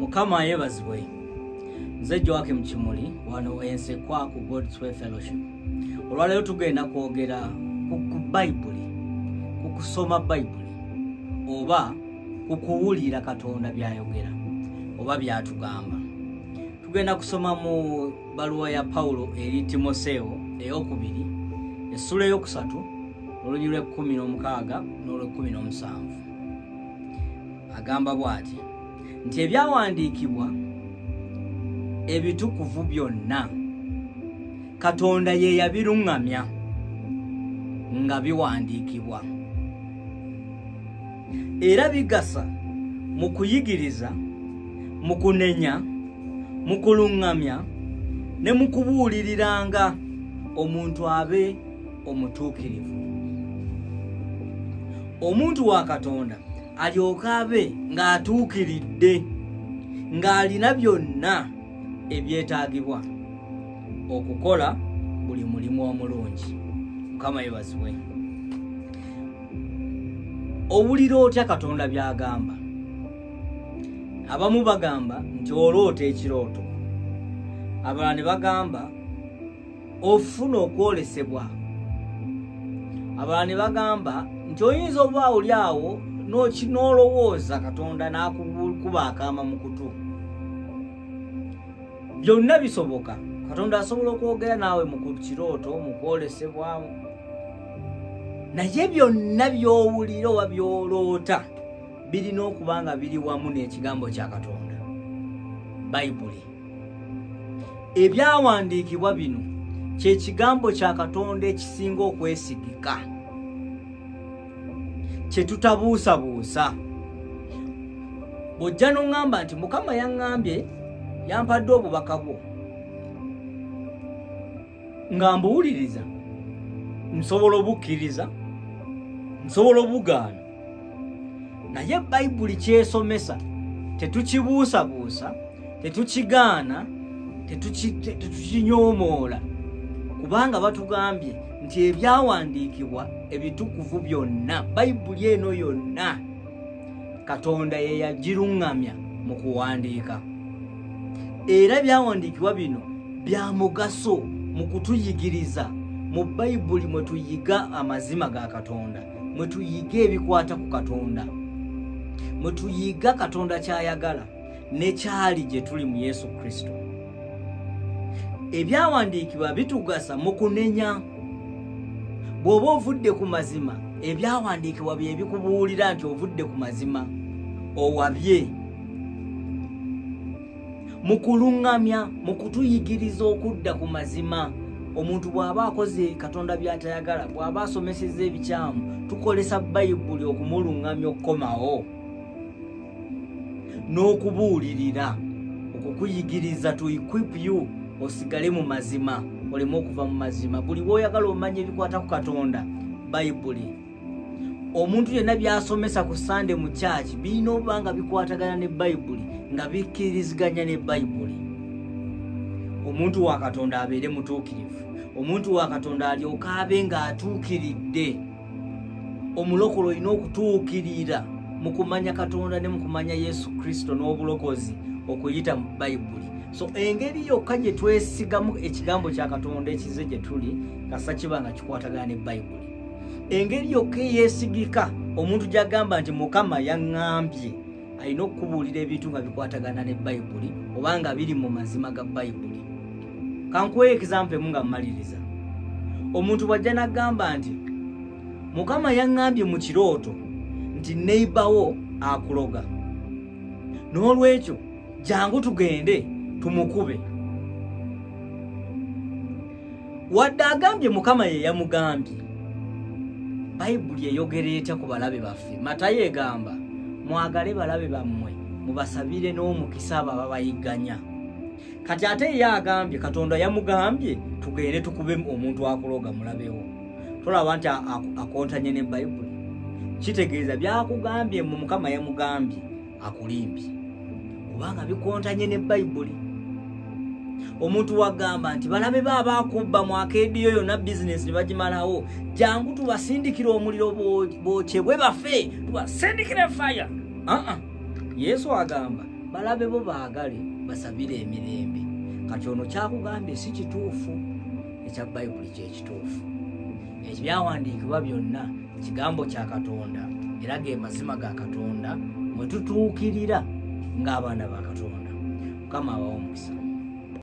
mukama yebazibwe nze joake mukimuli wano ensekwa ku godsway fellowship. Olwaleero tugenda kwogera ku bayibuli ku kusoma bayibuli oba ku kuwulira katonda byayogera oba byatugamba. Tugenda kusoma mu baluwa ya pawulo eri timoseewo eyokubiri essula eyokusatu olunyi lwekumi n'omukaaga n'olwekumi n'omusanvu. Agamba bw'ati nti ebyawandiikibwa ebitukuvu byonna. Katonda ye yabiruŋŋamya nga biwandiikibwa. Era bigasa mu kuyigiriza mu kunenya mu kuluŋŋamya ne mu kubuuliriranga omuntu abe omutuukirivu. Omuntu wa katonda alyoke abe ng'atuukiridde ng'alina byonna ebyetaagibwa okukola buli mulimu omulungi. Mukama yebazibwe owulira otya katonda by'agamba? Abamu bagamba nti oloota ekirooto. Abalala ne bagamba ofuna okwolesebwa. Abalala ne bagamba nti oyinza oba oli awo n'olowooza katonda n'akuba akaama mu kutu. Byonna bisoboka. Katonda asobola okwogera naawe mu kirooto mu kwolesebwa naye byonna by'owulira oba by'oloota birina okuba nga biri wamu n'ekigambo kya katonda. Bayibuli ebyawandiikibwa bino kyekigambo kya katonda ekisinga okwesigika kyetutabuusabuusa bw'ojja n'oŋŋamba nti mukama yaŋŋambye yampadde obubaka bwo. Nga mbuwuliriza nsobola obukkiriza nsobola obugaana. Naye bayibuli kyesomesa tetukibuusabuusa tetukigaana tetukinyoomoola kubanga batugambye nti ebyawandiikibwa ebitukuvu byonna bayibuli eno yonna katonda ye yagiruŋŋamya mu kuwandiika. Era ebyawandiikibwa bino bya mugaso mu kutuyigiriza mu bayibuli mwe tuyiga amazima ga katonda mwe tuyiga ebikwata ku katonda mwe tuyiga katonda kyayagala nekyali gye tuli mu yesu kristo ebyawandiikibwa bitugasa mu kunenya. Bw'oba ovudde ku mazima ebyawandiikibwa bye bikubuulira nti ovudde ku mazima owabye. Mu kuluŋŋamya mu kutuyigiriza okudda ku mazima omuntu bw'aba akoze katonda byatayagala bw'aba asomeseza ebikyamu tukolesa bayibuli okumuluŋŋamya okukomawo. N'okubuulirira okukuyigiriza to equip you osigale mu mazima oleme okuva mu mazima. Buli bw'oyagala omanya ebikwata ku katonda bayibuli omuntu yenna byasomesa ku sande mu kyaki birina okuba nga bikwatagana ne bayibuli nga bikkiriziganya ne bayibuli omuntu wa katonda abeere mutuukirivu. Omuntu wa katonda alyoke abe ng'atuukiridde. Omulokole olina okutuukirira mu kumanya katonda ne mu kumanya yesu kristo n'obulokozi okuyita mu bayibuli so engeri yokka gye twesigamu ekigambo kya katonda ekize gye tuli kasa kiba nga kikwatagana ne bayibuli engeri yokka eyeesigika omuntu gyagamba nti mukama yaŋŋambye alina okukubuulira ebintu nga bikwatagana ne bayibuli oba nga biri mu mazima ga bayibuli kankuweyo ekizampu emu nga mmaliriza. Omuntu bwajja nagamba nti mukama yaŋŋambye mu kirooto nti neibawo akuloga. N'olwekyo jangu tugende tumukube. Wadde agambye mukama ye yamugambye bayibuli eyogera etya ku balabe baffe? Matayo egamba mwagale balabe bammwe mubasabire n'omukisa abo ababayigganya kati ate ye agambye katonda yamugambye tugende tukube omuntu akuloga mulabewo tolaba nti akontanye ne bayibuli kitegeeza byakugambye mu mukama yamugambye akulimbye. Kubanga bikontanye ne bayibuli omuntu wagamba nti balabe ba abakubba mwakeediyo yonna bizinesi ne bagimalawo. Jangu tubasindikire omuliro bokyebwe bafe tubasindikire faya aa yesu agamba balabe bo baagale basabire emirembe. Kati ono kyakugambye si kituufu ekya bayibuli kyekituufu ebyawandiikibwa byonna kigambo kya katonda era ge mazima ga katonda mwe tutuukirira ng'abaana ba katonda. Mukama abawo omukisa